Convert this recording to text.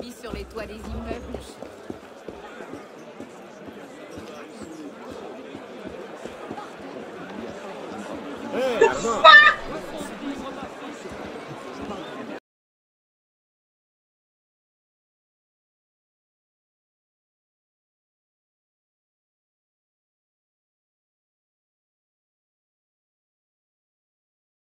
vie sur les toits des immeubles.